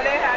aléjale.